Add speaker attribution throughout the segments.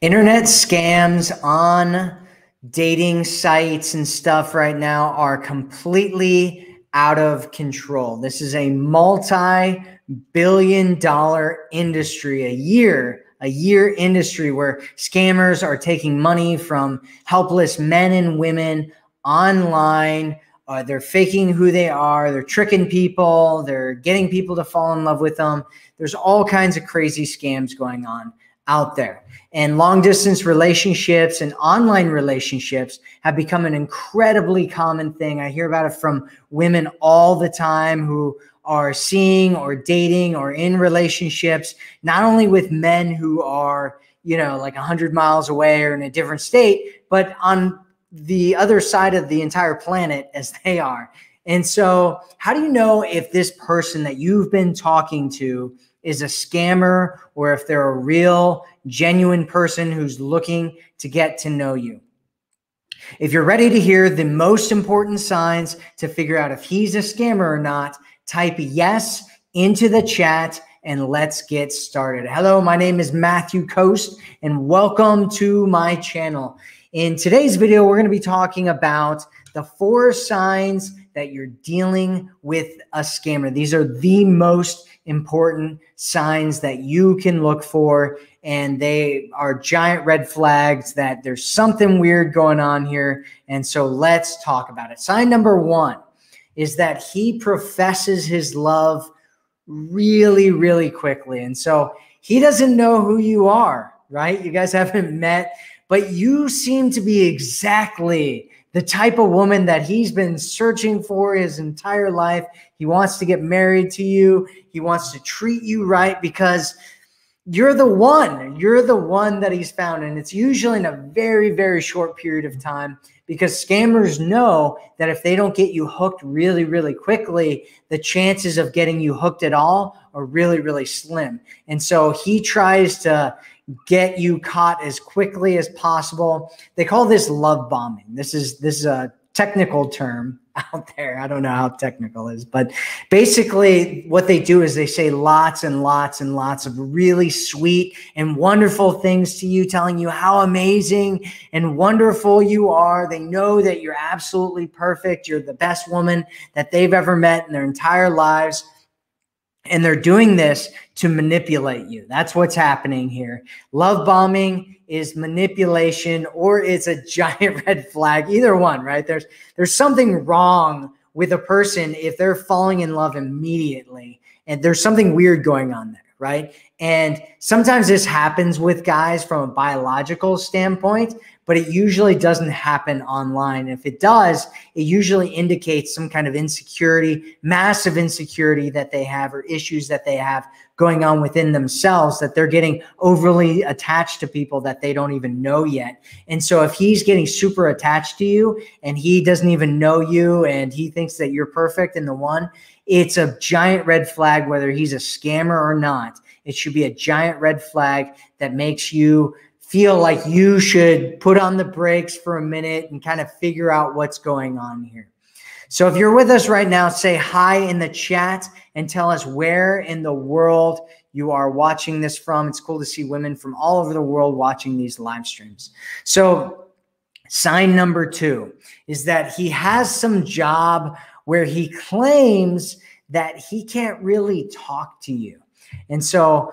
Speaker 1: Internet scams on dating sites and stuff right now are completely out of control. This is a multi billion dollar industry a year, a year industry where scammers are taking money from helpless men and women online. Uh, they're faking who they are. They're tricking people. They're getting people to fall in love with them. There's all kinds of crazy scams going on out there. And long distance relationships and online relationships have become an incredibly common thing. I hear about it from women all the time who are seeing or dating or in relationships, not only with men who are, you know, like 100 miles away or in a different state, but on the other side of the entire planet as they are. And so, how do you know if this person that you've been talking to is a scammer or if they're a real, genuine person who's looking to get to know you. If you're ready to hear the most important signs to figure out if he's a scammer or not, type yes into the chat and let's get started. Hello, my name is Matthew Coast and welcome to my channel. In today's video, we're going to be talking about the four signs that you're dealing with a scammer. These are the most important signs that you can look for. And they are giant red flags that there's something weird going on here. And so let's talk about it. Sign number one is that he professes his love really, really quickly. And so he doesn't know who you are, right? You guys haven't met, but you seem to be exactly the type of woman that he's been searching for his entire life. He wants to get married to you. He wants to treat you right because you're the one. You're the one that he's found. And it's usually in a very, very short period of time because scammers know that if they don't get you hooked really, really quickly, the chances of getting you hooked at all are really, really slim. And so he tries to get you caught as quickly as possible. They call this love bombing. This is this is a technical term out there. I don't know how technical is, but basically what they do is they say lots and lots and lots of really sweet and wonderful things to you, telling you how amazing and wonderful you are. They know that you're absolutely perfect. You're the best woman that they've ever met in their entire lives. And they're doing this to manipulate you. That's what's happening here. Love bombing is manipulation or it's a giant red flag. Either one, right? There's there's something wrong with a person if they're falling in love immediately. And there's something weird going on there, right? And sometimes this happens with guys from a biological standpoint, but it usually doesn't happen online. If it does, it usually indicates some kind of insecurity, massive insecurity that they have or issues that they have going on within themselves that they're getting overly attached to people that they don't even know yet. And so if he's getting super attached to you and he doesn't even know you and he thinks that you're perfect and the one, it's a giant red flag whether he's a scammer or not. It should be a giant red flag that makes you feel like you should put on the brakes for a minute and kind of figure out what's going on here. So if you're with us right now, say hi in the chat and tell us where in the world you are watching this from. It's cool to see women from all over the world watching these live streams. So sign number two is that he has some job where he claims that he can't really talk to you. And so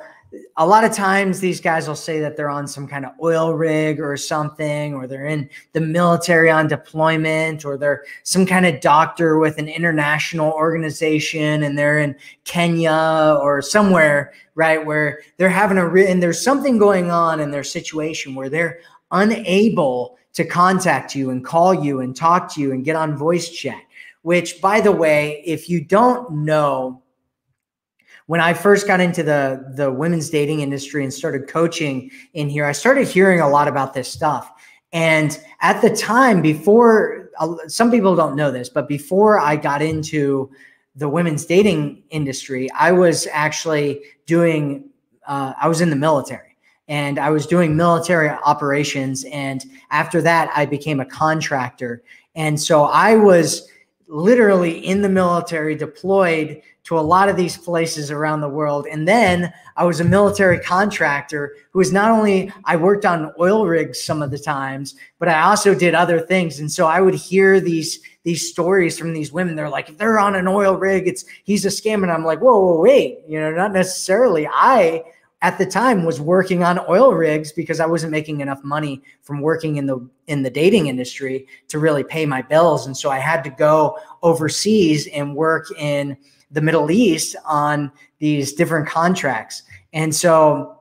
Speaker 1: a lot of times these guys will say that they're on some kind of oil rig or something, or they're in the military on deployment, or they're some kind of doctor with an international organization and they're in Kenya or somewhere, right? Where they're having a, and there's something going on in their situation where they're unable to contact you and call you and talk to you and get on voice chat. Which, by the way, if you don't know, when I first got into the the women's dating industry and started coaching in here, I started hearing a lot about this stuff. And at the time, before some people don't know this, but before I got into the women's dating industry, I was actually doing, uh, I was in the military and I was doing military operations. And after that, I became a contractor. And so I was literally in the military, deployed to a lot of these places around the world. And then I was a military contractor who was not only, I worked on oil rigs some of the times, but I also did other things. And so I would hear these, these stories from these women. They're like, if they're on an oil rig, it's, he's a scam. And I'm like, whoa, whoa, wait, you know, not necessarily. I, at the time was working on oil rigs because I wasn't making enough money from working in the in the dating industry to really pay my bills and so I had to go overseas and work in the Middle East on these different contracts. And so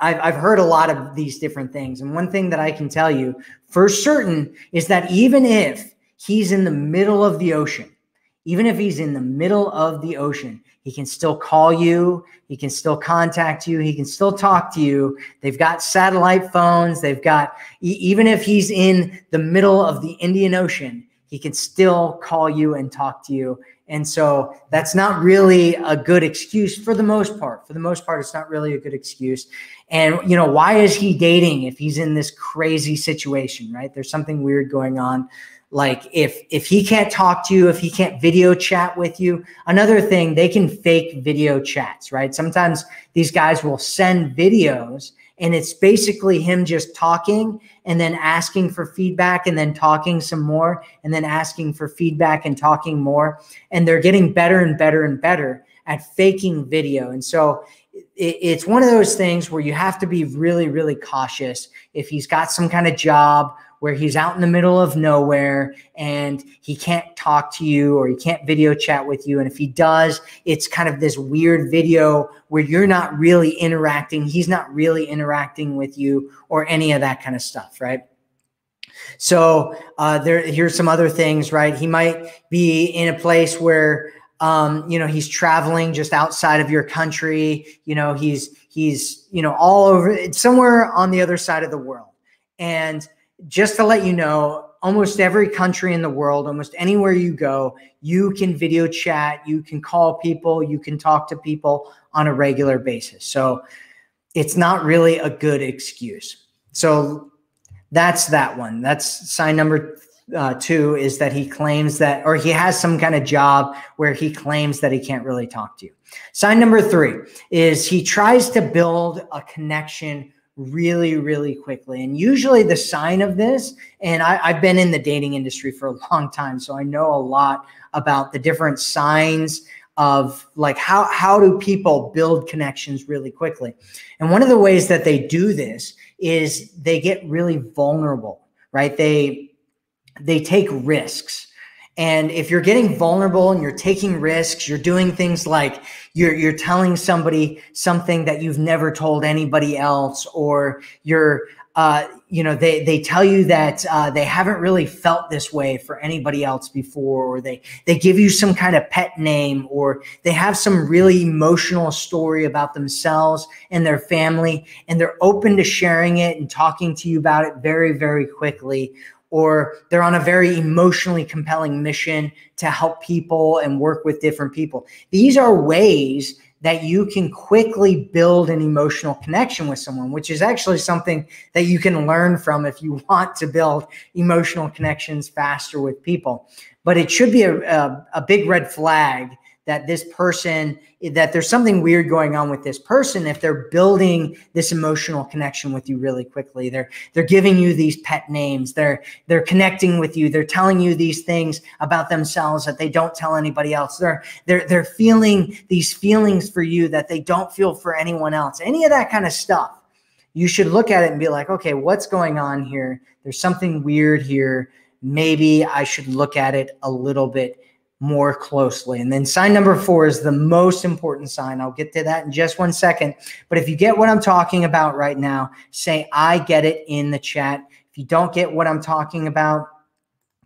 Speaker 1: I've, I've heard a lot of these different things. And one thing that I can tell you for certain is that even if he's in the middle of the ocean, even if he's in the middle of the ocean, he can still call you. He can still contact you. He can still talk to you. They've got satellite phones. They've got, even if he's in the middle of the Indian Ocean, he can still call you and talk to you. And so that's not really a good excuse for the most part. For the most part, it's not really a good excuse. And, you know, why is he dating if he's in this crazy situation, right? There's something weird going on like if if he can't talk to you if he can't video chat with you another thing they can fake video chats right sometimes these guys will send videos and it's basically him just talking and then asking for feedback and then talking some more and then asking for feedback and talking more. And they're getting better and better and better at faking video. And so it's one of those things where you have to be really really cautious if he's got some kind of job where he's out in the middle of nowhere and he can't talk to you or he can't video chat with you. And if he does, it's kind of this weird video where you're not really interacting, he's not really interacting with you or any of that kind of stuff, right? So uh, there, here's some other things, right? He might be in a place where um, you know he's traveling just outside of your country. You know he's he's you know all over somewhere on the other side of the world, and just to let you know, almost every country in the world, almost anywhere you go, you can video chat, you can call people, you can talk to people on a regular basis. So it's not really a good excuse. So that's that one. That's sign number uh, two is that he claims that, or he has some kind of job where he claims that he can't really talk to you. Sign number three is he tries to build a connection really, really quickly. And usually the sign of this, and I, have been in the dating industry for a long time, so I know a lot about the different signs of like how how do people build connections really quickly. And one of the ways that they do this is they get really vulnerable, right? They they take risks. And if you're getting vulnerable and you're taking risks, you're doing things like you're you're telling somebody something that you've never told anybody else, or you're uh, you know they they tell you that uh, they haven't really felt this way for anybody else before, or they they give you some kind of pet name, or they have some really emotional story about themselves and their family, and they're open to sharing it and talking to you about it very very quickly or they're on a very emotionally compelling mission to help people and work with different people. These are ways that you can quickly build an emotional connection with someone, which is actually something that you can learn from if you want to build emotional connections faster with people. But it should be a, a, a big red flag that this person that there's something weird going on with this person if they're building this emotional connection with you really quickly. They're they're giving you these pet names. They're they're connecting with you. They're telling you these things about themselves that they don't tell anybody else. They're they're they're feeling these feelings for you that they don't feel for anyone else. Any of that kind of stuff. You should look at it and be like okay what's going on here? There's something weird here. Maybe i should look at it a little bit more closely. And then sign number four is the most important sign. I'll get to that in just one second. But if you get what I'm talking about right now, say, I get it in the chat. If you don't get what I'm talking about,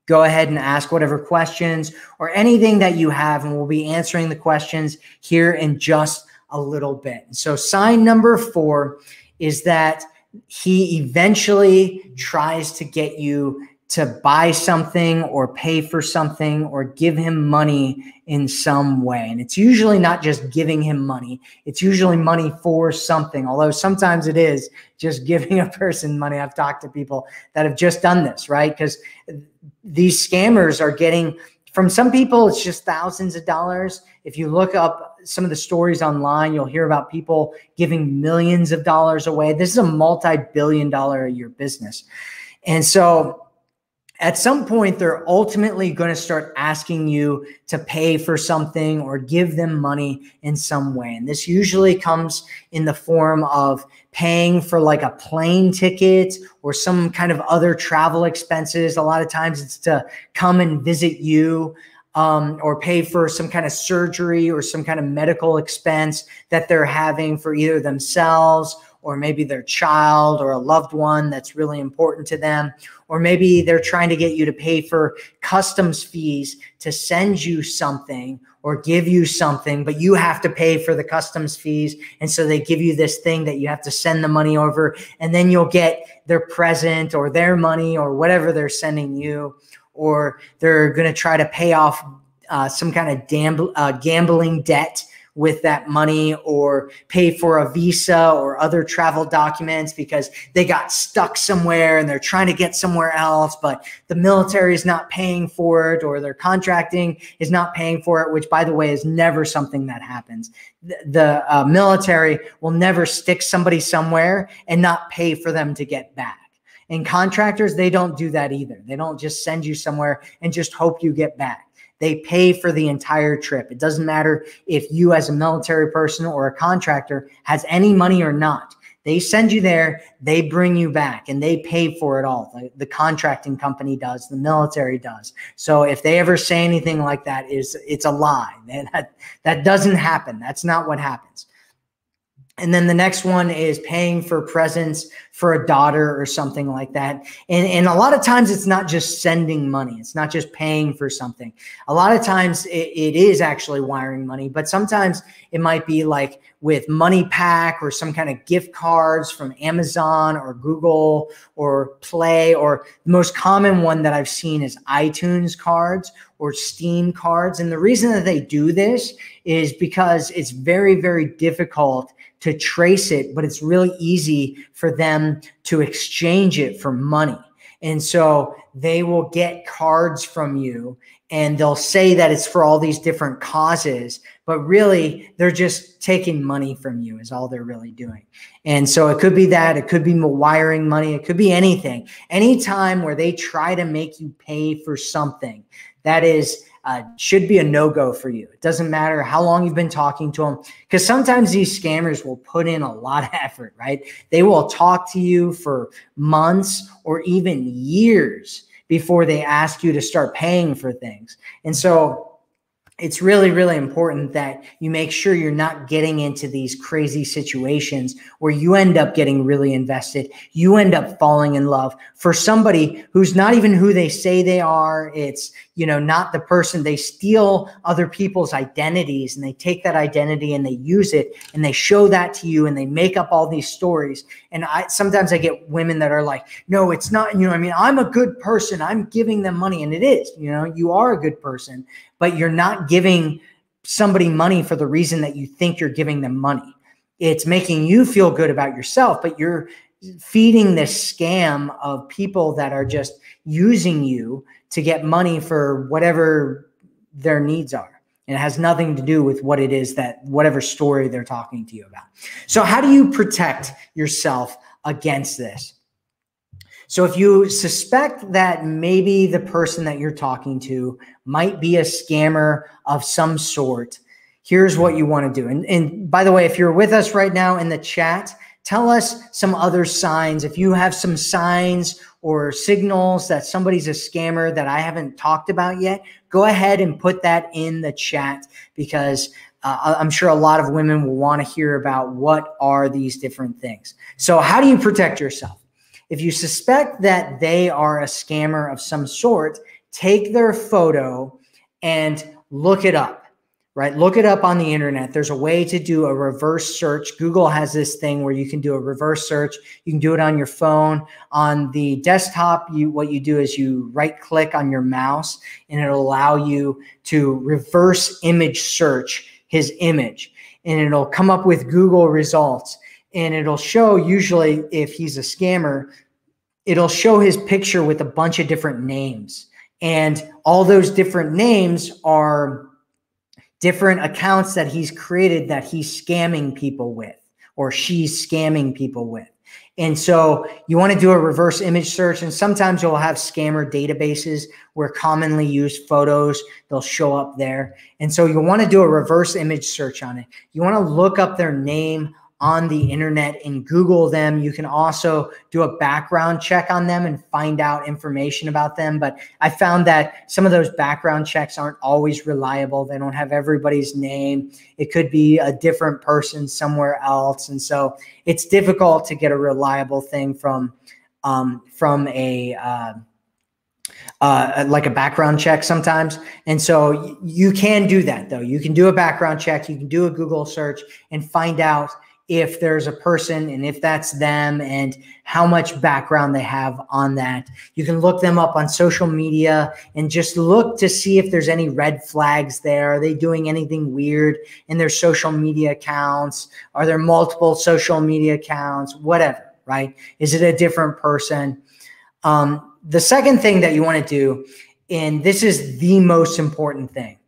Speaker 1: go ahead and ask whatever questions or anything that you have, and we'll be answering the questions here in just a little bit. So, sign number four is that he eventually tries to get you to buy something or pay for something or give him money in some way. And it's usually not just giving him money, it's usually money for something, although sometimes it is just giving a person money. I've talked to people that have just done this, right? Because these scammers are getting from some people, it's just thousands of dollars. If you look up some of the stories online, you'll hear about people giving millions of dollars away. This is a multi billion dollar a year business. And so at some point they're ultimately going to start asking you to pay for something or give them money in some way. And this usually comes in the form of paying for like a plane ticket or some kind of other travel expenses. A lot of times it's to come and visit you um, or pay for some kind of surgery or some kind of medical expense that they're having for either themselves or maybe their child or a loved one that's really important to them. Or maybe they're trying to get you to pay for customs fees to send you something or give you something, but you have to pay for the customs fees. And so they give you this thing that you have to send the money over, and then you'll get their present or their money or whatever they're sending you. Or they're going to try to pay off uh, some kind of dam- uh, gambling debt with that money or pay for a visa or other travel documents because they got stuck somewhere and they're trying to get somewhere else, but the military is not paying for it or their contracting is not paying for it, which, by the way, is never something that happens. The, the uh, military will never stick somebody somewhere and not pay for them to get back. And contractors, they don't do that either. They don't just send you somewhere and just hope you get back they pay for the entire trip. It doesn't matter if you, as a military person or a contractor, has any money or not. They send you there, they bring you back, and they pay for it all. The, the contracting company does, the military does. So if they ever say anything like that, is it's a lie. That that doesn't happen. That's not what happens. And then the next one is paying for presents for a daughter or something like that. And, and a lot of times it's not just sending money. It's not just paying for something. A lot of times it, it is actually wiring money, but sometimes it might be like with MoneyPak or some kind of gift cards from Amazon or Google or Play, or the most common one that I've seen is iTunes cards or Steam cards. And the reason that they do this is because it's very, very difficult to trace it, but it's really easy for them to exchange it for money. And so they will get cards from you and they'll say that it's for all these different causes, but really they're just taking money from you, is all they're really doing. And so it could be that, it could be wiring money, it could be anything. Anytime where they try to make you pay for something that is uh, should be a no go for you. It doesn't matter how long you've been talking to them, because sometimes these scammers will put in a lot of effort, right? They will talk to you for months or even years before they ask you to start paying for things. And so it's really, really important that you make sure you're not getting into these crazy situations where you end up getting really invested. You end up falling in love for somebody who's not even who they say they are. It's, you know, not the person. They steal other people's identities and they take that identity and they use it and they show that to you and they make up all these stories. And I sometimes I get women that are like, no, it's not, you know, I mean, I'm a good person. I'm giving them money. And it is, you know, you are a good person but you're not giving somebody money for the reason that you think you're giving them money. It's making you feel good about yourself, but you're feeding this scam of people that are just using you to get money for whatever their needs are. And it has nothing to do with what it is that whatever story they're talking to you about. So, how do you protect yourself against this? So if you suspect that maybe the person that you're talking to might be a scammer of some sort, here's what you want to do. And, and by the way, if you're with us right now in the chat, tell us some other signs. If you have some signs or signals that somebody's a scammer that I haven't talked about yet, go ahead and put that in the chat because uh, I'm sure a lot of women will want to hear about what are these different things. So, how do you protect yourself? If you suspect that they are a scammer of some sort, take their photo and look it up, right? Look it up on the internet. There's a way to do a reverse search. Google has this thing where you can do a reverse search. You can do it on your phone. On the desktop, you what you do is you right click on your mouse and it'll allow you to reverse image search his image and it'll come up with Google results and it'll show usually if he's a scammer it'll show his picture with a bunch of different names And all those different names are different accounts that he's created that he's scamming people with or she's scamming people with. And so you want to do a reverse image search, and sometimes you'll have scammer databases where commonly used photos they'll show up there. And so you want to do a reverse image search on it. You want to look up their name on the internet and Google them. You can also do a background check on them and find out information about them. But I found that some of those background checks aren't always reliable. They don't have everybody's name. It could be a different person somewhere else. And so it's difficult to get a reliable thing from um, from a uh, uh, like a background check sometimes. And so you can do that though. You can do a background check. You can do a Google search and find out if there's a person and if that's them and how much background they have on that. You can look them up on social media and just look to see if there's any red flags there. Are they doing anything weird in their social media accounts? Are there multiple social media accounts? Whatever, right? Is it a different person? Um, the second thing that you want to do, and this is the most important thing,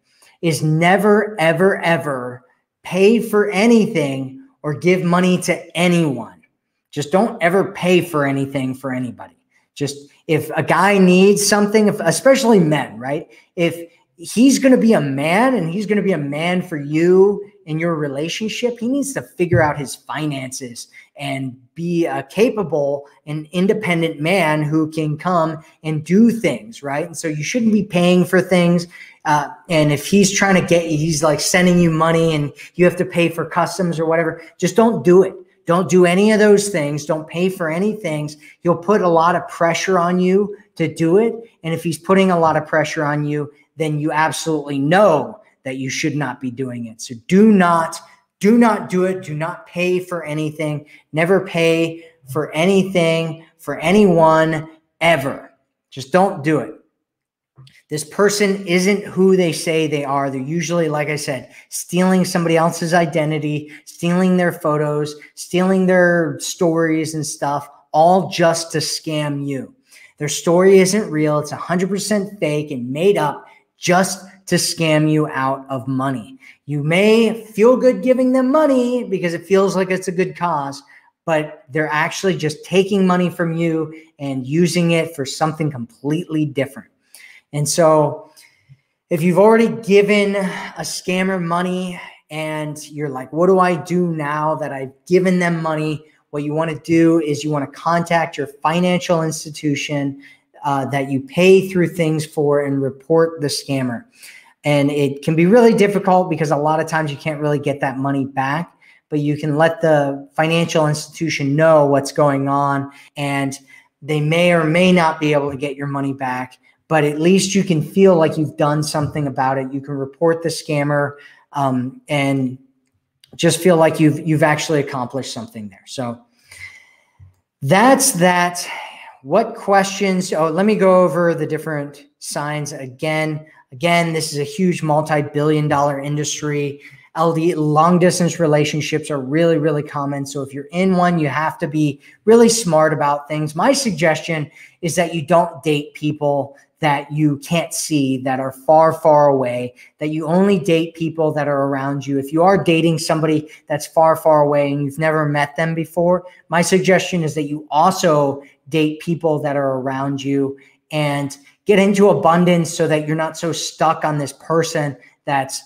Speaker 1: is never, ever, ever pay for anything or give money to anyone. Just don't ever pay for anything for anybody. Just if a guy needs something, if, especially men, right? If he's going to be a man and he's going to be a man for you in your relationship, he needs to figure out his finances and be a capable and independent man who can come and do things, right? And so you shouldn't be paying for things. Uh, and if he's trying to get you, he's like sending you money and you have to pay for customs or whatever, just don't do it. Don't do any of those things. Don't pay for any things. He'll put a lot of pressure on you to do it. And if he's putting a lot of pressure on you, then you absolutely know that you should not be doing it. So do not, do not do it. Do not pay for anything. Never pay for anything for anyone ever. Just don't do it. This person isn't who they say they are. They're usually, like I said, stealing somebody else's identity, stealing their photos, stealing their stories and stuff, all just to scam you. Their story isn't real. It's 100% fake and made up just to scam you out of money. You may feel good giving them money because it feels like it's a good cause, but they're actually just taking money from you and using it for something completely different. And so if you've already given a scammer money and you're like, what do I do now that I've given them money? What you want to do is you want to contact your financial institution uh, that you pay through things for and report the scammer. And it can be really difficult because a lot of times you can't really get that money back, but you can let the financial institution know what's going on and they may or may not be able to get your money back but at least you can feel like you've done something about it. You can report the scammer um, and just feel like you've you've actually accomplished something there. So that's that. What questions? Oh, let me go over the different signs again. Again, this is a huge multi-billion dollar industry. LD long distance relationships are really, really common. So if you're in one, you have to be really smart about things. My suggestion is that you don't date people that you can't see, that are far, far away, that you only date people that are around you. If you are dating somebody that's far, far away and you've never met them before, my suggestion is that you also date people that are around you and get into abundance so that you're not so stuck on this person that's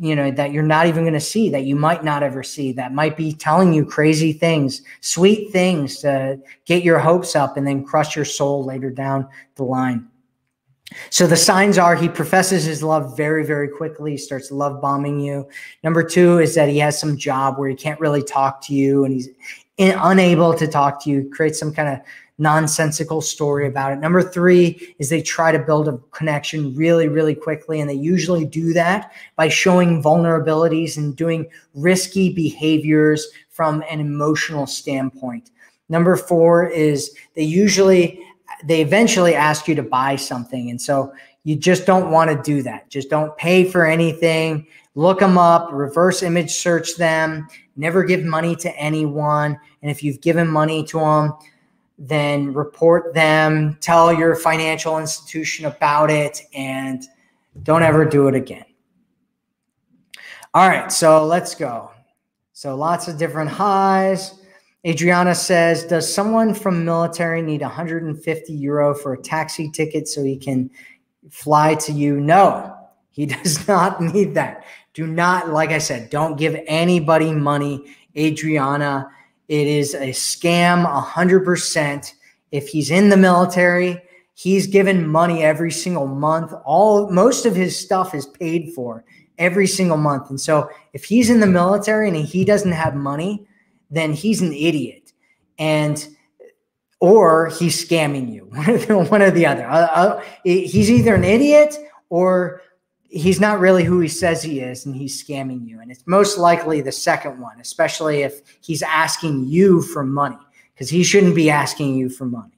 Speaker 1: you know that you're not even going to see that you might not ever see that might be telling you crazy things sweet things to get your hopes up and then crush your soul later down the line so the signs are he professes his love very, very quickly, he starts love bombing you. Number two is that he has some job where he can't really talk to you and he's in, unable to talk to you, create some kind of nonsensical story about it. Number three is they try to build a connection really, really quickly. And they usually do that by showing vulnerabilities and doing risky behaviors from an emotional standpoint. Number four is they usually they eventually ask you to buy something. And so you just don't want to do that. Just don't pay for anything. Look them up, reverse image search them, never give money to anyone. And if you've given money to them, then report them, tell your financial institution about it, and don't ever do it again. All right, so let's go. So lots of different highs. Adriana says, Does someone from military need 150 euro for a taxi ticket so he can fly to you? No, he does not need that. Do not, like I said, don't give anybody money. Adriana, it is a scam 100%. If he's in the military, he's given money every single month. All most of his stuff is paid for every single month. And so if he's in the military and he doesn't have money, then he's an idiot. And or he's scamming you, one or the other. Uh, uh, he's either an idiot or he's not really who he says he is and he's scamming you. And it's most likely the second one, especially if he's asking you for money because he shouldn't be asking you for money.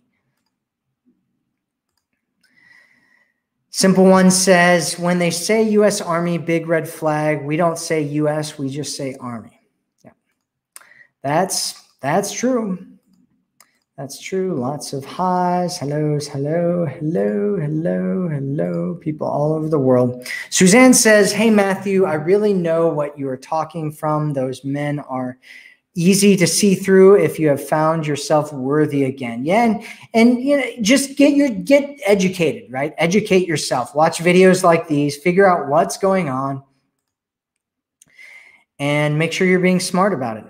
Speaker 1: Simple One says, when they say U.S. Army, big red flag, we don't say U.S., we just say Army. That's that's true. That's true. Lots of highs, hellos, hello, hello, hello, hello, people all over the world. Suzanne says, Hey, Matthew, I really know what you are talking from. Those men are easy to see through if you have found yourself worthy again. Yeah. And, and you know, just get your get educated, right? Educate yourself. Watch videos like these, figure out what's going on, and make sure you're being smart about it.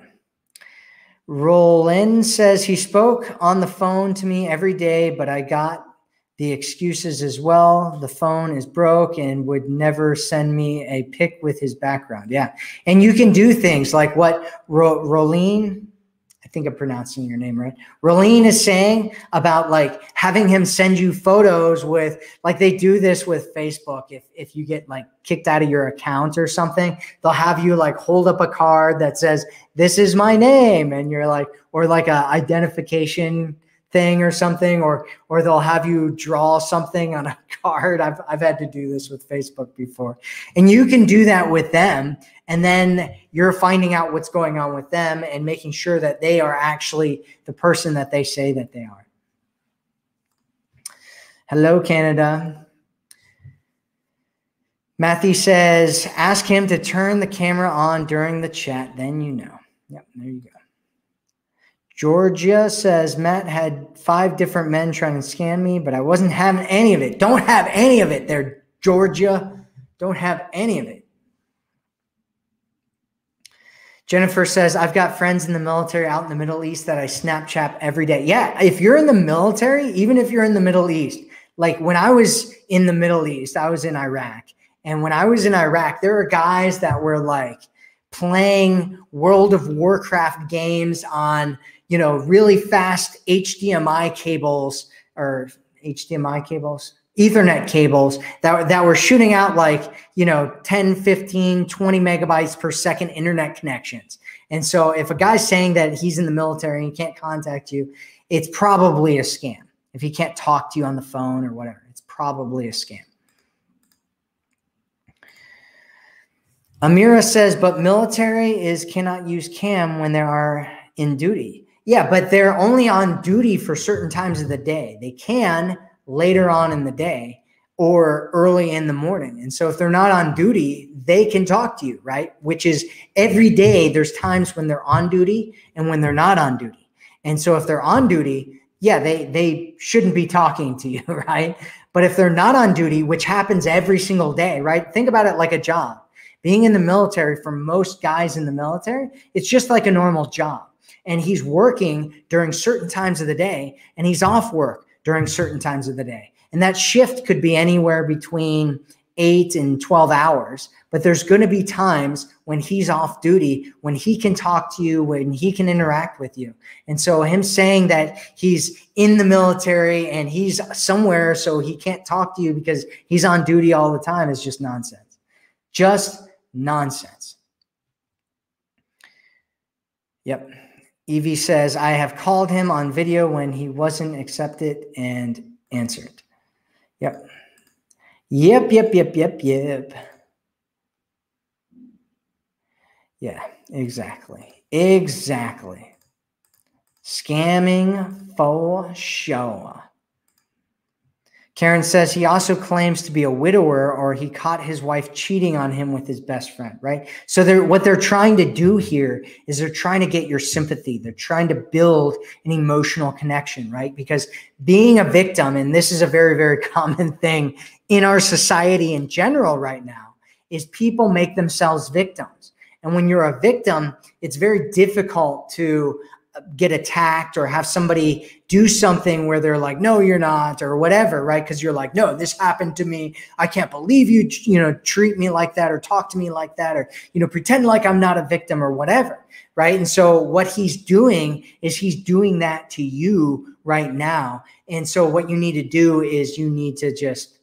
Speaker 1: Roland says he spoke on the phone to me every day, but I got the excuses as well. The phone is broke and would never send me a pic with his background. Yeah. And you can do things like what Ro- think I'm pronouncing your name right. Rolene is saying about like having him send you photos with like they do this with Facebook. If if you get like kicked out of your account or something, they'll have you like hold up a card that says, This is my name. And you're like, or like a identification thing or something or or they'll have you draw something on a card. I've, I've had to do this with facebook before. And you can do that with them and then you're finding out what's going on with them and making sure that they are actually the person that they say that they are. Hello canada. Matthew says ask him to turn the camera on during the chat then you know. Yep there you go Georgia says Matt had five different men trying to scam me, but I wasn't having any of it. Don't have any of it there, Georgia. Don't have any of it. Jennifer says, I've got friends in the military out in the Middle East that I Snapchat every day. Yeah, if you're in the military, even if you're in the Middle East, like when I was in the Middle East, I was in Iraq. And when I was in Iraq, there were guys that were like playing World of Warcraft games on you know, really fast HDMI cables or HDMI cables, Ethernet cables that, that were shooting out like, you know, 10, 15, 20 megabytes per second internet connections. And so if a guy's saying that he's in the military and he can't contact you, it's probably a scam. If he can't talk to you on the phone or whatever, it's probably a scam. Amira says, but military is cannot use cam when they are in duty. Yeah, but they're only on duty for certain times of the day. They can later on in the day or early in the morning. And so if they're not on duty, they can talk to you, right? Which is every day there's times when they're on duty and when they're not on duty. And so if they're on duty, yeah, they they shouldn't be talking to you, right? But if they're not on duty, which happens every single day, right? Think about it like a job. Being in the military for most guys in the military, it's just like a normal job and he's working during certain times of the day and he's off work during certain times of the day. And that shift could be anywhere between eight and 12 hours. But there's going to be times when he's off duty, when he can talk to you, when he can interact with you. And so, him saying that he's in the military and he's somewhere so he can't talk to you because he's on duty all the time is just nonsense. Just nonsense. Yep. Evie says, I have called him on video when he wasn't accepted and answered. Yep. Yep, yep, yep, yep, yep. Yeah, exactly. Exactly. Scamming for sure. Karen says he also claims to be a widower or he caught his wife cheating on him with his best friend, right? So they're what they're trying to do here is they're trying to get your sympathy. They're trying to build an emotional connection, right? Because being a victim, and this is a very, very common thing in our society in general right now, is people make themselves victims. And when you're a victim, it's very difficult to uh, get attacked or have somebody do something where they're like no you're not or whatever right? Because you're like no this happened to me. I can't believe you you know treat me like that or talk to me like that or you know pretend like i'm not a victim or whatever right? And so what he's doing is he's doing that to you right now. And so what you need to do is you need to just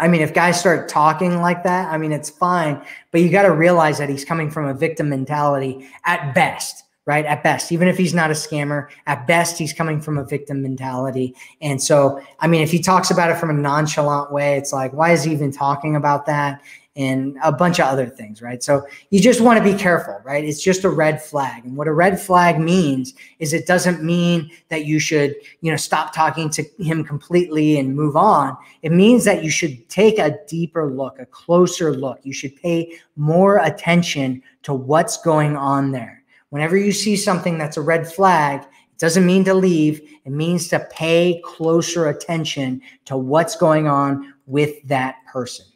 Speaker 1: I mean, if guys start talking like that, I mean, it's fine, but you got to realize that he's coming from a victim mentality at best right? At best, even if he's not a scammer, at best, he's coming from a victim mentality. And so, I mean, if he talks about it from a nonchalant way, it's like, why is he even talking about that? And a bunch of other things, right? So you just want to be careful, right? It's just a red flag. And what a red flag means is it doesn't mean that you should, you know, stop talking to him completely and move on. It means that you should take a deeper look, a closer look. You should pay more attention to what's going on there Whenever you see something that's a red flag, it doesn't mean to leave. It means to pay closer attention to what's going on with that person.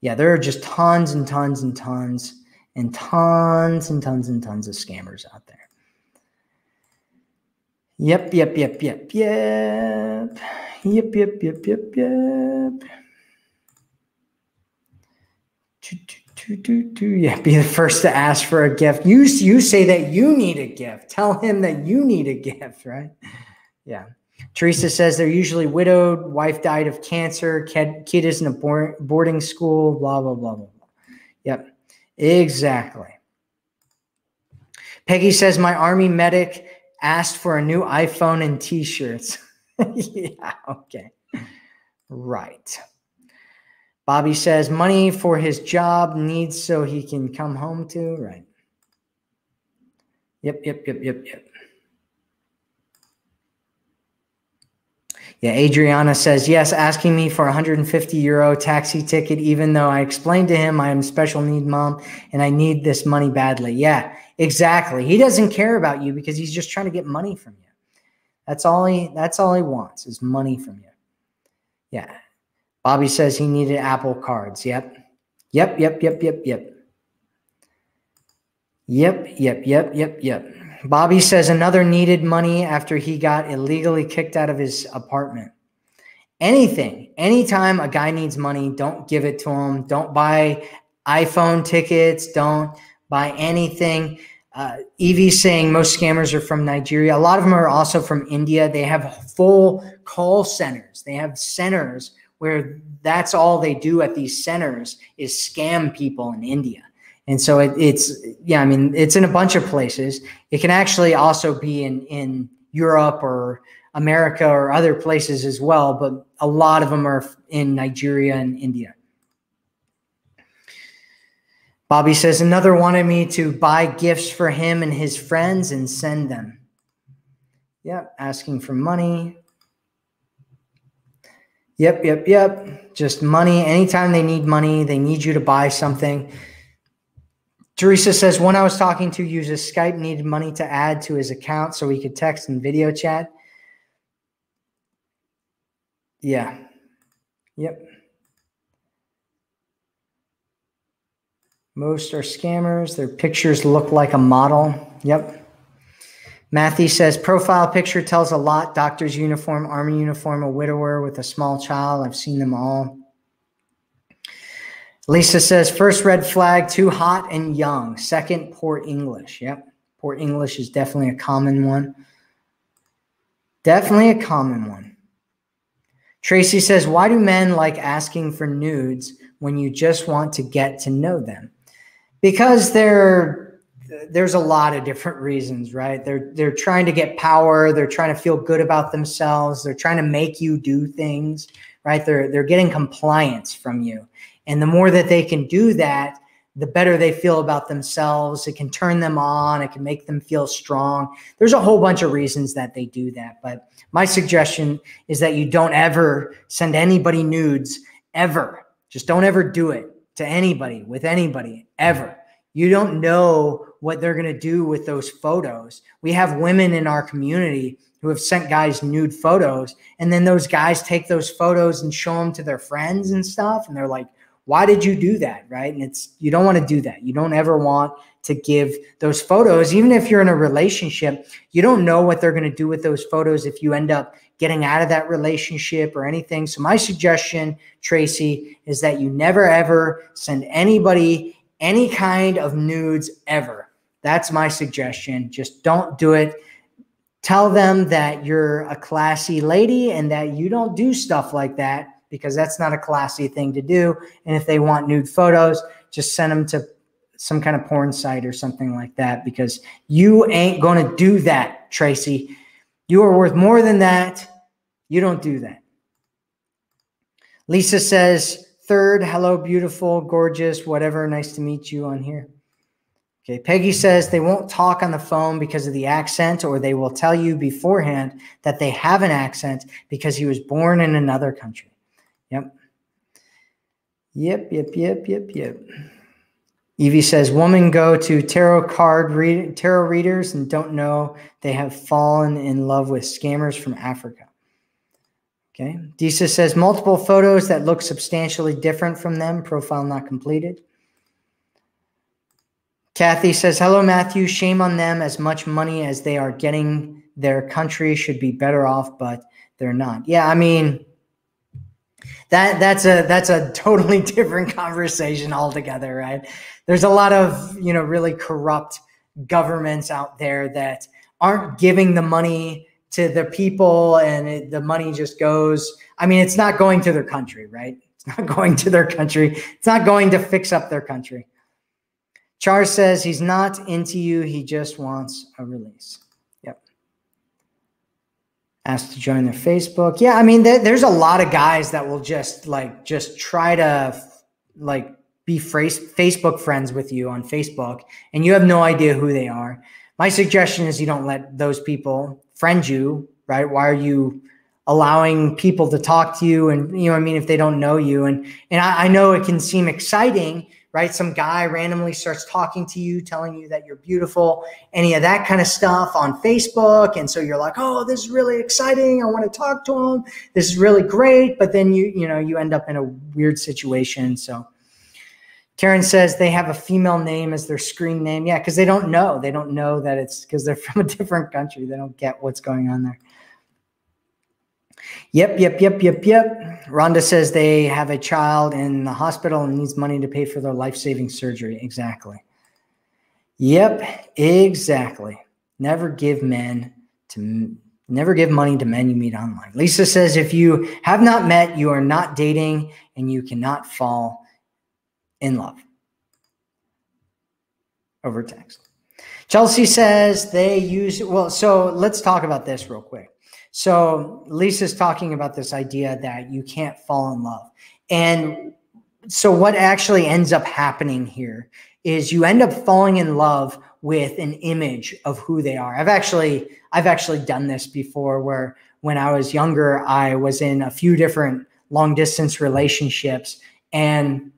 Speaker 1: Yeah, there are just tons and tons and tons and tons and tons and tons of scammers out there. Yep, yep, yep, yep, yep. Yep, yep, yep, yep, yep. Do, do, do. Yeah, be the first to ask for a gift. You, you say that you need a gift. Tell him that you need a gift, right? Yeah. Teresa says they're usually widowed, wife died of cancer, kid, kid is in a boarding school, blah, blah, blah, blah. Yep, exactly. Peggy says my army medic asked for a new iPhone and t shirts. yeah, okay. Right. Bobby says money for his job needs so he can come home to. Right. Yep, yep, yep, yep, yep. Yeah, Adriana says, yes, asking me for 150 euro taxi ticket, even though I explained to him I am special need mom and I need this money badly. Yeah, exactly. He doesn't care about you because he's just trying to get money from you. That's all he that's all he wants is money from you. Yeah. Bobby says he needed Apple cards. Yep. Yep, yep, yep, yep, yep. Yep, yep, yep, yep, yep. Bobby says another needed money after he got illegally kicked out of his apartment. Anything, anytime a guy needs money, don't give it to him. Don't buy iPhone tickets. Don't buy anything. Uh, Evie saying most scammers are from Nigeria. A lot of them are also from India. They have full call centers. They have centers where that's all they do at these centers is scam people in India. And so it, it's yeah, I mean it's in a bunch of places. It can actually also be in in Europe or America or other places as well, but a lot of them are in Nigeria and India. Bobby says another wanted me to buy gifts for him and his friends and send them. Yep, asking for money. Yep, yep, yep. Just money. Anytime they need money, they need you to buy something. Teresa says, one I was talking to uses Skype, needed money to add to his account so he could text and video chat. Yeah. Yep. Most are scammers. Their pictures look like a model. Yep. Matthew says profile picture tells a lot. Doctor's uniform, army uniform, a widower with a small child. I've seen them all. Lisa says first red flag, too hot and young. Second, poor English. Yep. Poor English is definitely a common one. Definitely a common one. Tracy says, why do men like asking for nudes when you just want to get to know them? Because they're there's a lot of different reasons, right? They're they're trying to get power, they're trying to feel good about themselves, they're trying to make you do things, right? They're they're getting compliance from you. And the more that they can do that, the better they feel about themselves. It can turn them on, it can make them feel strong. There's a whole bunch of reasons that they do that. But my suggestion is that you don't ever send anybody nudes ever. Just don't ever do it to anybody with anybody ever. You don't know what they're going to do with those photos. We have women in our community who have sent guys nude photos, and then those guys take those photos and show them to their friends and stuff. And they're like, why did you do that? Right. And it's, you don't want to do that. You don't ever want to give those photos, even if you're in a relationship, you don't know what they're going to do with those photos if you end up getting out of that relationship or anything. So, my suggestion, Tracy, is that you never ever send anybody any kind of nudes ever. That's my suggestion. Just don't do it. Tell them that you're a classy lady and that you don't do stuff like that because that's not a classy thing to do. And if they want nude photos, just send them to some kind of porn site or something like that because you ain't going to do that, Tracy. You are worth more than that. You don't do that. Lisa says, third, hello, beautiful, gorgeous, whatever. Nice to meet you on here. Okay. Peggy says they won't talk on the phone because of the accent, or they will tell you beforehand that they have an accent because he was born in another country. Yep. Yep, yep, yep, yep, yep. Evie says, women go to tarot card read, tarot readers and don't know they have fallen in love with scammers from Africa. Okay. Disa says, multiple photos that look substantially different from them, profile not completed. Kathy says, hello, Matthew. Shame on them. As much money as they are getting, their country should be better off, but they're not. Yeah, I mean, that that's a that's a totally different conversation altogether, right? There's a lot of you know really corrupt governments out there that aren't giving the money to the people, and it, the money just goes. I mean, it's not going to their country, right? It's not going to their country. It's not going to fix up their country. Char says he's not into you. He just wants a release Yep. asked to join their Facebook. Yeah, I mean, there, there's a lot of guys that will just like just try to like be Facebook friends with you on Facebook, and you have no idea who they are. My suggestion is you don't let those people friend you, right? Why are you allowing people to talk to you? And you know, I mean, if they don't know you, and and I, I know it can seem exciting right? Some guy randomly starts talking to you, telling you that you're beautiful, any of that kind of stuff on Facebook. And so you're like, oh, this is really exciting. I want to talk to him. This is really great. But then you, you know, you end up in a weird situation. So Karen says they have a female name as their screen name. Yeah, because they don't know. They don't know that it's because they're from a different country. They don't get what's going on there. Yep, yep, yep, yep, yep. Rhonda says they have a child in the hospital and needs money to pay for their life saving surgery. Exactly. Yep, exactly. Never give men to never give money to men you meet online. Lisa says if you have not met, you are not dating and you cannot fall in love over text. Chelsea says they use well, so let's talk about this real quick. So Lisa's talking about this idea that you can't fall in love. And so what actually ends up happening here is you end up falling in love with an image of who they are. I've actually I've actually done this before where when I was younger I was in a few different long distance relationships and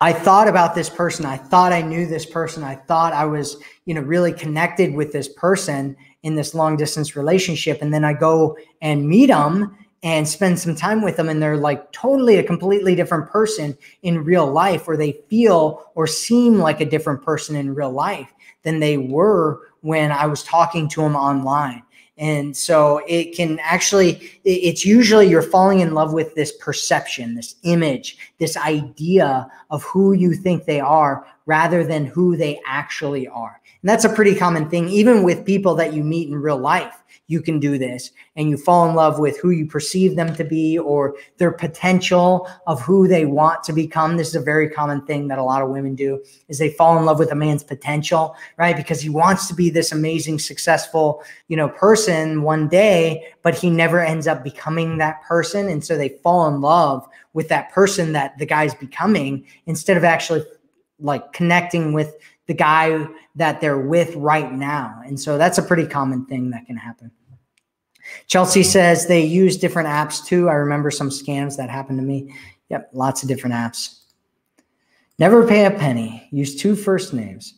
Speaker 1: I thought about this person. I thought I knew this person. I thought I was, you know, really connected with this person in this long distance relationship and then I go and meet them and spend some time with them and they're like totally a completely different person in real life or they feel or seem like a different person in real life than they were when I was talking to them online. And so it can actually, it's usually you're falling in love with this perception, this image, this idea of who you think they are rather than who they actually are. And that's a pretty common thing, even with people that you meet in real life. You can do this and you fall in love with who you perceive them to be or their potential of who they want to become. This is a very common thing that a lot of women do is they fall in love with a man's potential, right? Because he wants to be this amazing, successful, you know, person one day, but he never ends up becoming that person. And so they fall in love with that person that the guy's becoming instead of actually like connecting with the guy that they're with right now. And so that's a pretty common thing that can happen. Chelsea says they use different apps too. I remember some scams that happened to me. Yep, lots of different apps. Never pay a penny. Use two first names.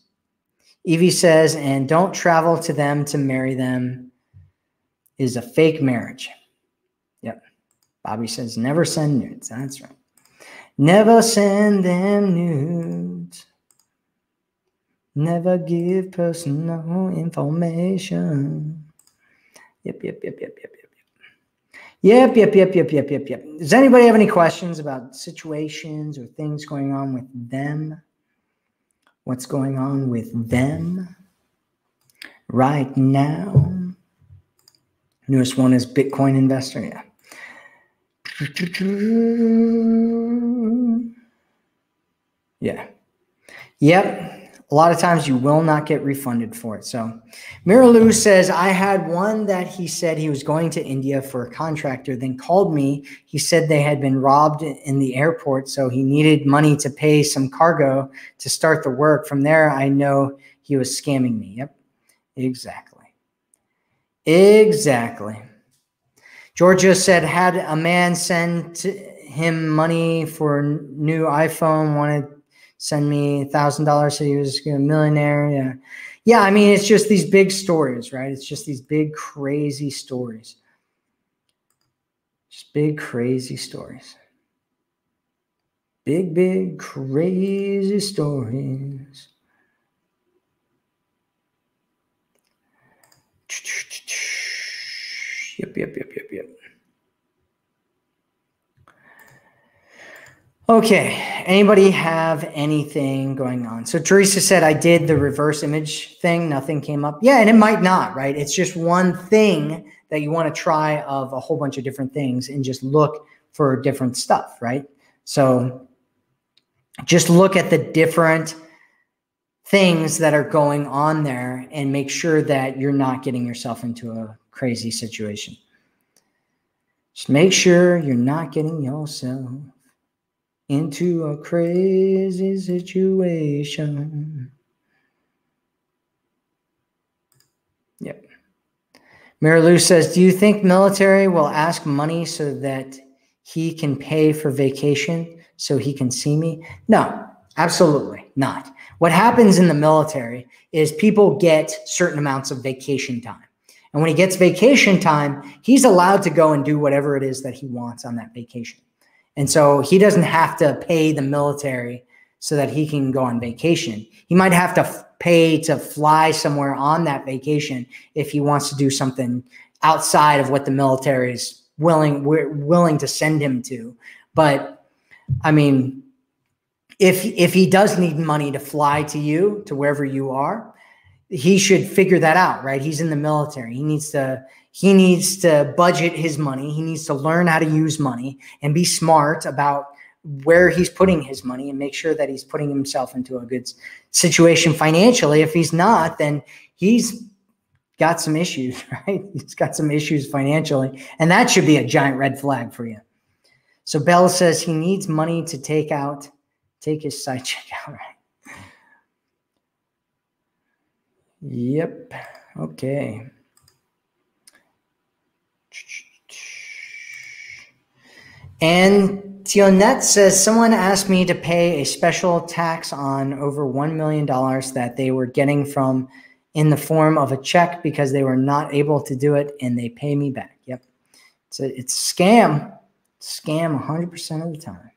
Speaker 1: Evie says, and don't travel to them to marry them is a fake marriage. Yep. Bobby says, never send nudes. That's right. Never send them nudes. Never give personal information. Yep, yep, yep, yep, yep, yep. Yep, yep, yep, yep, yep, yep, yep. Does anybody have any questions about situations or things going on with them? What's going on with them right now? Newest one is Bitcoin investor. Yeah. Yeah. Yep a lot of times you will not get refunded for it. So Miralu says, I had one that he said he was going to India for a contractor, then called me. He said they had been robbed in the airport, so he needed money to pay some cargo to start the work. From there, I know he was scamming me. Yep, exactly. Exactly. Georgia said, had a man send him money for new iPhone, wanted send me thousand dollars so he was a millionaire yeah. Yeah i mean it's just these big stories right? It's just these big crazy stories. Just big crazy stories. Big big crazy stories. Yep yep yep yep yep. Okay. Anybody have anything going on? So Teresa said, I did the reverse image thing. Nothing came up. Yeah. And it might not, right? It's just one thing that you want to try of a whole bunch of different things and just look for different stuff, right? So just look at the different things that are going on there and make sure that you're not getting yourself into a crazy situation. Just make sure you're not getting yourself into a crazy situation. Yep. Mary Lou says, Do you think military will ask money so that he can pay for vacation so he can see me? No, absolutely not. What happens in the military is people get certain amounts of vacation time. And when he gets vacation time, he's allowed to go and do whatever it is that he wants on that vacation. And so he doesn't have to pay the military so that he can go on vacation. He might have to pay to fly somewhere on that vacation if he wants to do something outside of what the military is willing we're willing to send him to. But I mean, if if he does need money to fly to you to wherever you are, he should figure that out, right? He's in the military. He needs to he needs to budget his money. He needs to learn how to use money and be smart about where he's putting his money and make sure that he's putting himself into a good situation financially. If he's not, then he's got some issues, right? He's got some issues financially, and that should be a giant red flag for you. So Bell says he needs money to take out, take his side check out, right? Yep. Okay. And Tionette says someone asked me to pay a special tax on over $1 million that they were getting from in the form of a check because they were not able to do it and they pay me back. Yep. It's a, it's a scam. Scam 100% of the time.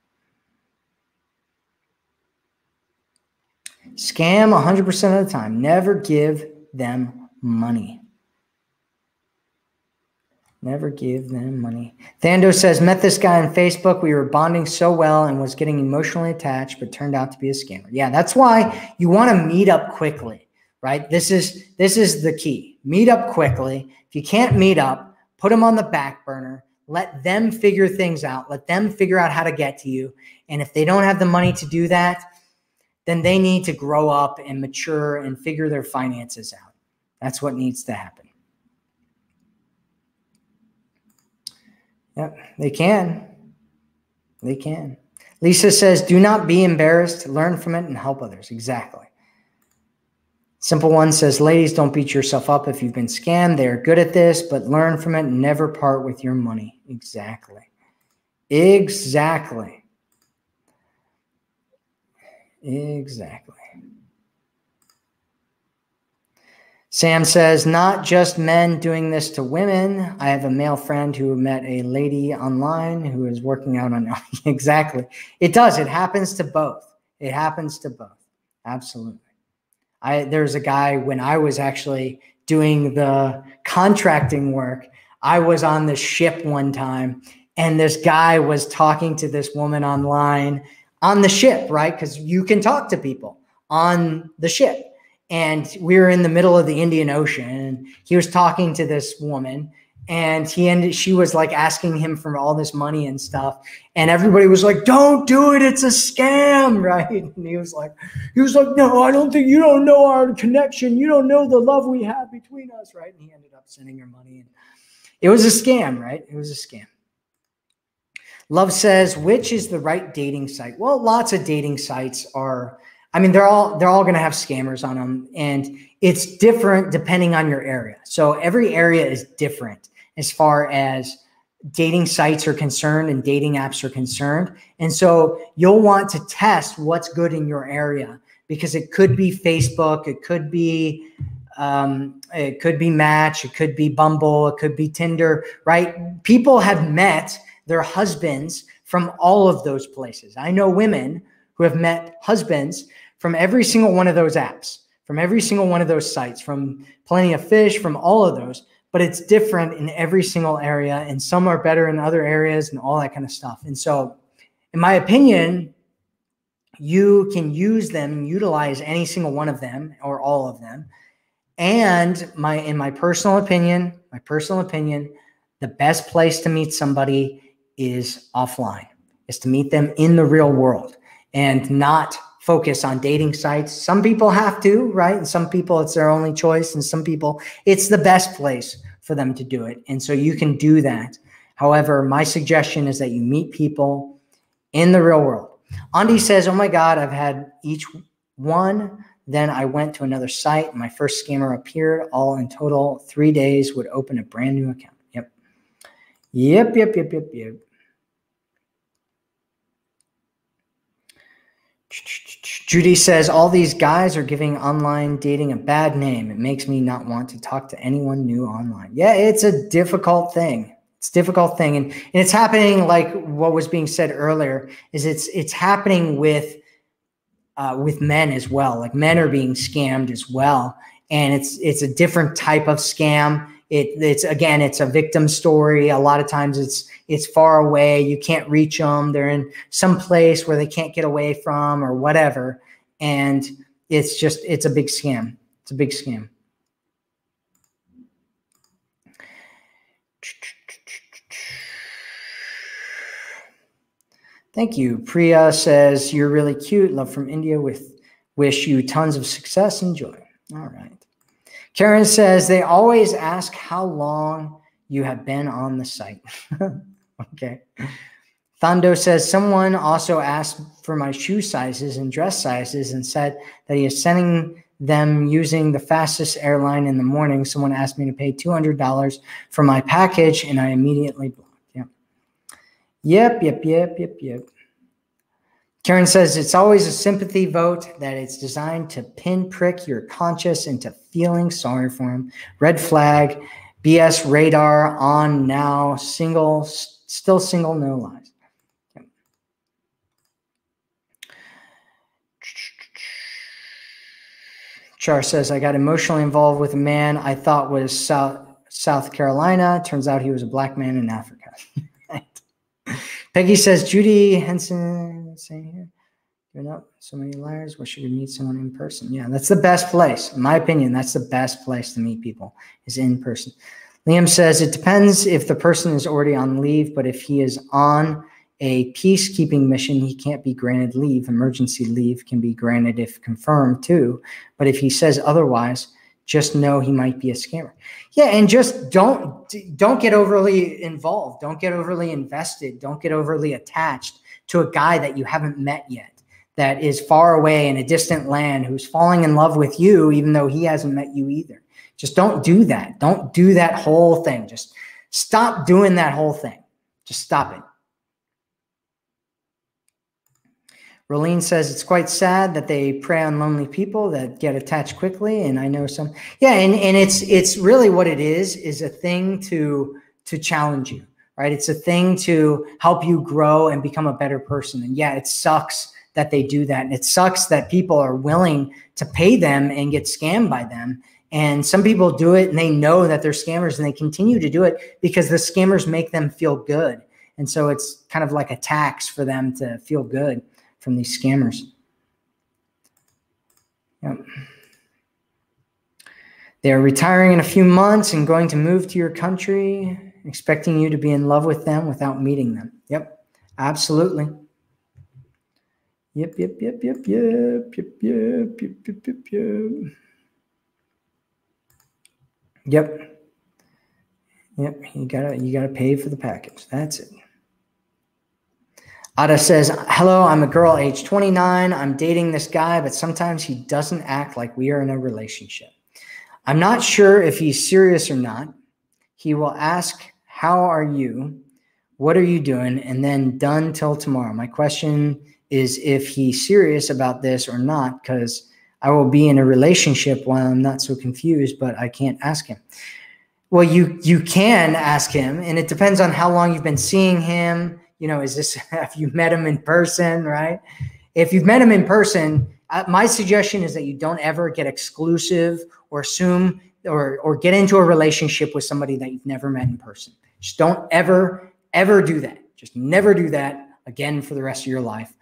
Speaker 1: Scam 100% of the time. Never give them money. Never give them money. Thando says, met this guy on Facebook. We were bonding so well and was getting emotionally attached, but turned out to be a scammer. Yeah, that's why you want to meet up quickly, right? This is this is the key. Meet up quickly. If you can't meet up, put them on the back burner. Let them figure things out. Let them figure out how to get to you. And if they don't have the money to do that, then they need to grow up and mature and figure their finances out. That's what needs to happen. Yep, they can. They can. Lisa says, do not be embarrassed, learn from it and help others. Exactly. Simple One says, ladies, don't beat yourself up if you've been scammed. They are good at this, but learn from it. Never part with your money. Exactly. Exactly. Exactly. Sam says, not just men doing this to women. I have a male friend who met a lady online who is working out on exactly. It does. It happens to both. It happens to both. Absolutely. I there's a guy when I was actually doing the contracting work, I was on the ship one time and this guy was talking to this woman online on the ship, right? Because you can talk to people on the ship. And we were in the middle of the Indian Ocean. And he was talking to this woman and he ended she was like asking him for all this money and stuff. And everybody was like don't do it. It's a scam right? And he was like he was like no i don't think you don't know our connection. You don't know the love we have between us right? And he ended up sending her money. And it was a scam right? It was a scam. Love says which is the right dating site? Well lots of dating sites are i mean they're all they're all going to have scammers on them and it's different depending on your area so every area is different as far as dating sites are concerned and dating apps are concerned. And so you'll want to test what's good in your area because it could be Facebook, it could be um, it could be Match, it could be Bumble, it could be Tinder, right? People have met their husbands from all of those places. I know women who have met husbands from every single one of those apps, from every single one of those sites, from Plenty of Fish, from all of those but it's different in every single area and some are better in other areas and all that kind of stuff. And so in my opinion you can use them and utilize any single one of them or all of them. And my in my personal opinion my personal opinion the best place to meet somebody is offline. Is to meet them in the real world and not focus on dating sites. Some people have to, right? And some people it's their only choice. And some people it's the best place for them to do it. And so you can do that. However, my suggestion is that you meet people in the real world. Andy says, Oh my God, I've had each one. Then I went to another site. My first scammer appeared. All in total, three days would open a brand new account. Yep. Yep, yep, yep, yep, yep. Judy says all these guys are giving online dating a bad name. It makes me not want to talk to anyone new online. Yeah, it's a difficult thing. It's a difficult thing, and, and it's happening like what was being said earlier. Is it's it's happening with uh, with men as well. Like men are being scammed as well, and it's it's a different type of scam. It, it's again, it's a victim story. A lot of times, it's it's far away. You can't reach them. They're in some place where they can't get away from, or whatever. And it's just it's a big scam. It's a big scam. Thank you. Priya says you're really cute. Love from India. With wish you tons of success and joy. All right. Karen says they always ask how long you have been on the site. okay. Thando says someone also asked for my shoe sizes and dress sizes and said that he is sending them using the fastest airline in the morning. Someone asked me to pay $200 for my package and I immediately blocked. Yep. Yep, yep, yep, yep, yep. Karen says it's always a sympathy vote that it's designed to pinprick your conscience into feeling sorry for him. Red flag, BS radar on now, single, still single, no lies. Char says, I got emotionally involved with a man I thought was South, South Carolina. Turns out he was a black man in Africa. Peggy says, Judy Henson saying here, you know, so many liars. Wish you could meet someone in person. Yeah, that's the best place. In my opinion, that's the best place to meet people is in person. Liam says it depends if the person is already on leave, but if he is on a peacekeeping mission, he can't be granted leave. Emergency leave can be granted if confirmed too. But if he says otherwise, just know he might be a scammer. Yeah, and just don't don't get overly involved. Don't get overly invested. Don't get overly attached to a guy that you haven't met yet, that is far away in a distant land, who's falling in love with you, even though he hasn't met you either. Just don't do that. Don't do that whole thing. Just stop doing that whole thing. Just stop it. Rolene says it's quite sad that they prey on lonely people that get attached quickly. And I know some, yeah, and, and it's it's really what it is, is a thing to to challenge you, right? It's a thing to help you grow and become a better person. And yeah, it sucks that they do that. And it sucks that people are willing to pay them and get scammed by them. And some people do it and they know that they're scammers and they continue to do it because the scammers make them feel good. And so it's kind of like a tax for them to feel good from these scammers. Yep. They are retiring in a few months and going to move to your country, expecting you to be in love with them without meeting them. Yep, absolutely. Yep, yep, yep, yep, yep, yep, yep, yep, yep, yep, yep. Yep. Yep, you gotta you gotta pay for the package. That's it. Ada says, Hello, I'm a girl, age 29. I'm dating this guy, but sometimes he doesn't act like we are in a relationship. I'm not sure if he's serious or not. He will ask, How are you? What are you doing? And then done till tomorrow. My question is if he's serious about this or not, because I will be in a relationship while I'm not so confused, but I can't ask him. Well, you you can ask him, and it depends on how long you've been seeing him you know, is this, have you met him in person, right? If you've met him in person, uh, my suggestion is that you don't ever get exclusive or assume or, or get into a relationship with somebody that you've never met in person. Just don't ever, ever do that. Just never do that again for the rest of your life.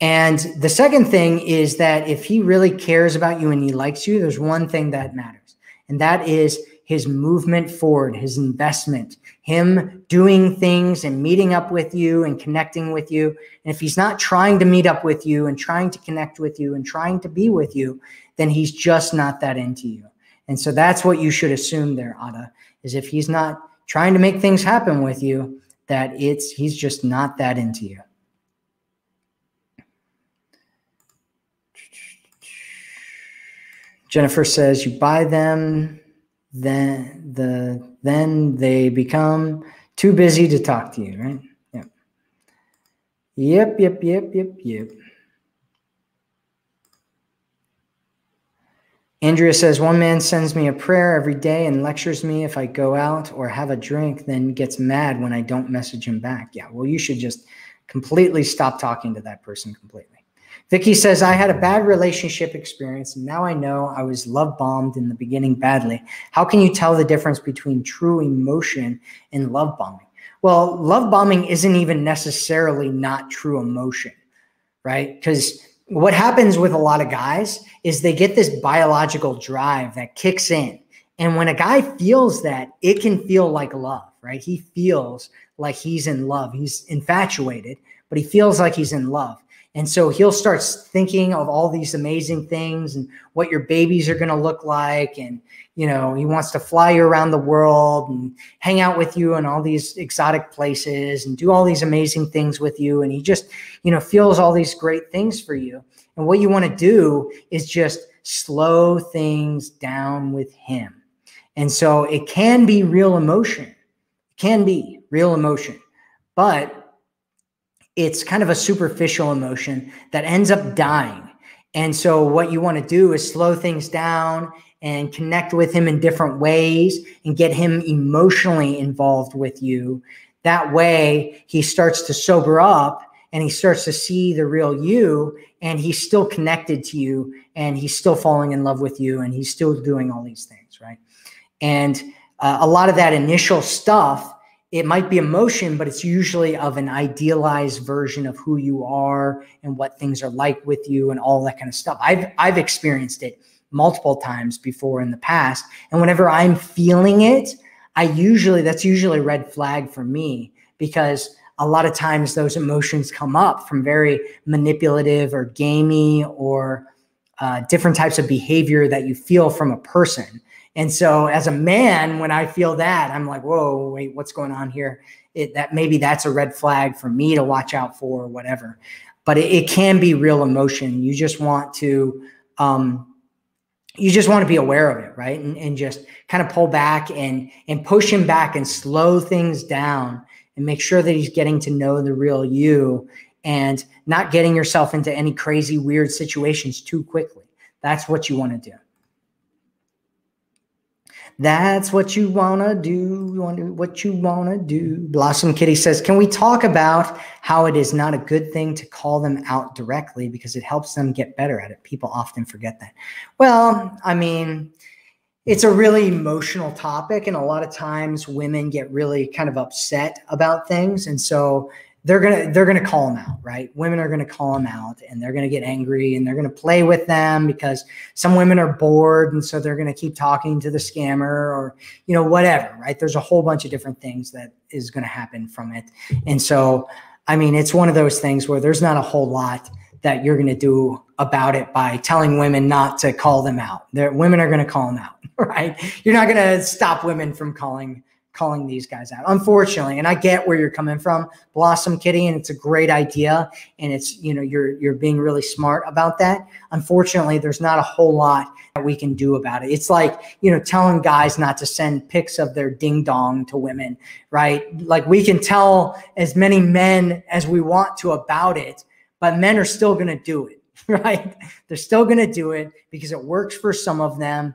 Speaker 1: And the second thing is that if he really cares about you and he likes you, there's one thing that matters, and that is his movement forward, his investment, him doing things and meeting up with you and connecting with you. And if he's not trying to meet up with you and trying to connect with you and trying to be with you, then he's just not that into you. And so that's what you should assume there, Ada, is if he's not trying to make things happen with you, that it's he's just not that into you. Jennifer says you buy them then the then they become too busy to talk to you, right? Yep. Yep, yep, yep, yep, yep. Andrea says one man sends me a prayer every day and lectures me if I go out or have a drink, then gets mad when I don't message him back. Yeah, well, you should just completely stop talking to that person completely. Vicky says, I had a bad relationship experience, and now I know I was love bombed in the beginning badly. How can you tell the difference between true emotion and love bombing? Well, love bombing isn't even necessarily not true emotion, right? Because what happens with a lot of guys is they get this biological drive that kicks in. And when a guy feels that, it can feel like love, right? He feels like he's in love. He's infatuated, but he feels like he's in love. And so he'll start thinking of all these amazing things and what your babies are going to look like. And, you know, he wants to fly you around the world and hang out with you in all these exotic places and do all these amazing things with you. And he just, you know, feels all these great things for you. And what you want to do is just slow things down with him. And so it can be real emotion, it can be real emotion, but it's kind of a superficial emotion that ends up dying. And so, what you want to do is slow things down and connect with him in different ways and get him emotionally involved with you. That way, he starts to sober up and he starts to see the real you and he's still connected to you and he's still falling in love with you and he's still doing all these things, right? And uh, a lot of that initial stuff it might be emotion, but it's usually of an idealized version of who you are and what things are like with you and all that kind of stuff. I've I've experienced it multiple times before in the past. And whenever I'm feeling it, I usually that's usually a red flag for me because a lot of times those emotions come up from very manipulative or gamey or uh, different types of behavior that you feel from a person And so as a man, when I feel that, I'm like, whoa, wait, what's going on here? It, that maybe that's a red flag for me to watch out for or whatever. But it, it can be real emotion. You just want to, um, you just want to be aware of it, right? And, and just kind of pull back and and push him back and slow things down and make sure that he's getting to know the real you and not getting yourself into any crazy weird situations too quickly. That's what you want to do. That's what you want to do. You want to do what you want to do. Blossom Kitty says, "Can we talk about how it is not a good thing to call them out directly because it helps them get better at it? People often forget that." Well, I mean, it's a really emotional topic and a lot of times women get really kind of upset about things and so they're gonna they're gonna call them out, right? Women are gonna call them out, and they're gonna get angry, and they're gonna play with them because some women are bored, and so they're gonna keep talking to the scammer, or you know whatever, right? There's a whole bunch of different things that is gonna happen from it, and so I mean, it's one of those things where there's not a whole lot that you're gonna do about it by telling women not to call them out. They're, women are gonna call them out, right? You're not gonna stop women from calling calling these guys out, unfortunately. And I get where you're coming from, Blossom Kitty, and it's a great idea. And it's, you know, you're you're being really smart about that. Unfortunately, there's not a whole lot that we can do about it. It's like, you know, telling guys not to send pics of their ding dong to women, right? Like we can tell as many men as we want to about it, but men are still going to do it, right? They're still going to do it because it works for some of them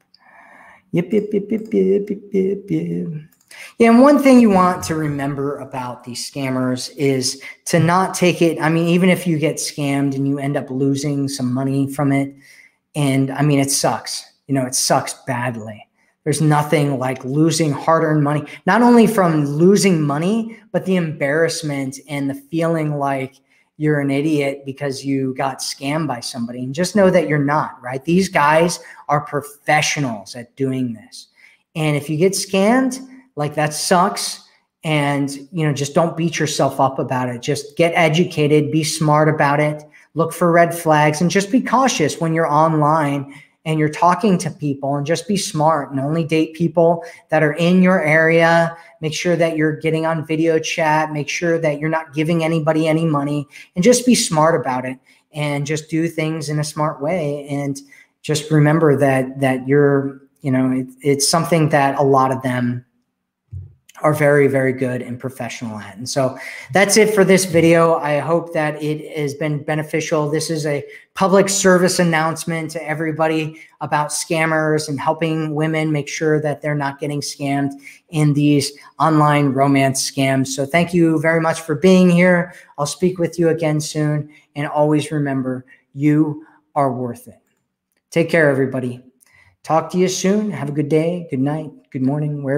Speaker 1: Yep, yep, yep, yep, yep, yep, yep, yep. Yeah, and one thing you want to remember about these scammers is to not take it. I mean, even if you get scammed and you end up losing some money from it, and I mean, it sucks. You know, it sucks badly. There's nothing like losing hard earned money, not only from losing money, but the embarrassment and the feeling like, you're an idiot because you got scammed by somebody. And just know that you're not, right? These guys are professionals at doing this. And if you get scammed, like that sucks. And, you know, just don't beat yourself up about it. Just get educated, be smart about it, look for red flags, and just be cautious when you're online and you're talking to people and just be smart and only date people that are in your area. Make sure that you're getting on video chat. Make sure that you're not giving anybody any money and just be smart about it and just do things in a smart way. And just remember that, that you're, you know, it, it's something that a lot of them are very, very good and professional at. And so that's it for this video. I hope that it has been beneficial. This is a public service announcement to everybody about scammers and helping women make sure that they're not getting scammed in these online romance scams. So thank you very much for being here. I'll speak with you again soon. And always remember, you are worth it. Take care, everybody. Talk to you soon. Have a good day, good night, good morning, wherever.